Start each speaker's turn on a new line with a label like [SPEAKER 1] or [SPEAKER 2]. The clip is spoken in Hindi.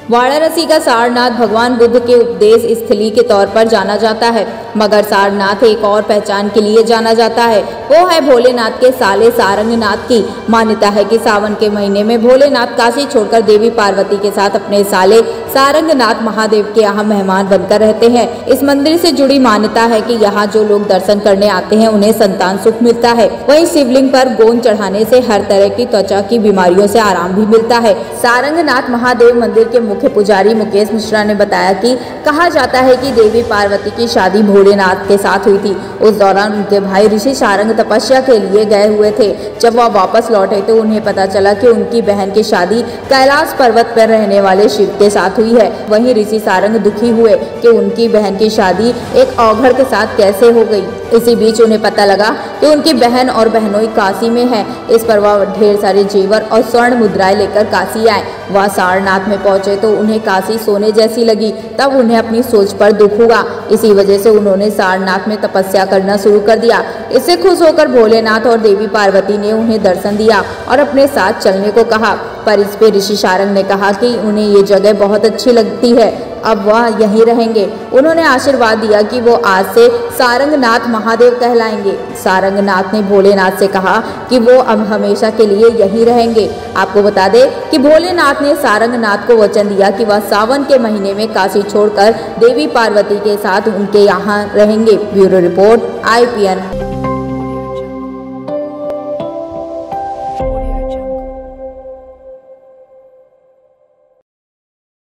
[SPEAKER 1] वाराणसी का सारनाथ भगवान बुद्ध के उपदेश स्थली के तौर पर जाना जाता है, मगर सारनाथ एक और पहचान के लिए जाना जाता है। वो है भोलेनाथ के साले सारंगनाथ की। मान्यता है कि सावन के महीने में भोलेनाथ काशी छोड़कर देवी पार्वती के साथ अपने साले सारंगनाथ महादेव के यहाँ मेहमान बनकर रहते हैं। इस मंदिर से जुड़ी मान्यता है कि यहाँ जो लोग दर्शन करने आते हैं, उन्हें संतान सुख मिलता है। वहीं शिवलिंग पर गोंद चढ़ाने से हर तरह की त्वचा की बीमारियों से आराम भी मिलता है। सारंगनाथ महादेव मंदिर के मुख्य पुजारी मुकेश मिश्रा ने बताया कि कहा जाता है कि देवी पार्वती की शादी भोलेनाथ के साथ हुई थी। उस दौरान उनके भाई ऋषि सारंग तपस्या के लिए गए हुए थे। जब वह वापस लौटे तो उन्हें पता चला कि उनकी बहन की शादी कैलाश पर्वत पर रहने वाले शिव के साथ हुई है। वहीं ऋषि सारंग दुखी हुए कि उनकी बहन की शादी एक औघड़ के साथ कैसे हो गई। इसी बीच उन्हें पता लगा कि उनकी बहन और बहनोई काशी में है। इस पर वह ढेर सारे जेवर और स्वर्ण मुद्राएँ लेकर काशी आए। वह सारनाथ में पहुँचे तो उन्हें काशी सोने जैसी लगी। तब उन्हें अपनी सोच पर दुख हुआ। इसी वजह से उन्होंने सारनाथ में तपस्या करना शुरू कर दिया। इससे खुश होकर भोलेनाथ और देवी पार्वती ने उन्हें दर्शन दिया और अपने साथ चलने को कहा। पर इस पर ऋषि सारंग ने कहा कि उन्हें ये जगह बहुत अच्छी लगती है। अब वह यहीं रहेंगे। उन्होंने आशीर्वाद दिया कि वो आज से सारंगनाथ महादेव कहलाएँगे। सारंगनाथ ने भोलेनाथ से कहा कि वो अब हमेशा के लिए यहीं रहेंगे। आपको बता दें कि भोलेनाथ ने सारंगनाथ को वचन दिया कि वह सावन के महीने में काशी छोड़कर देवी पार्वती के साथ उनके यहाँ रहेंगे। ब्यूरो रिपोर्ट आई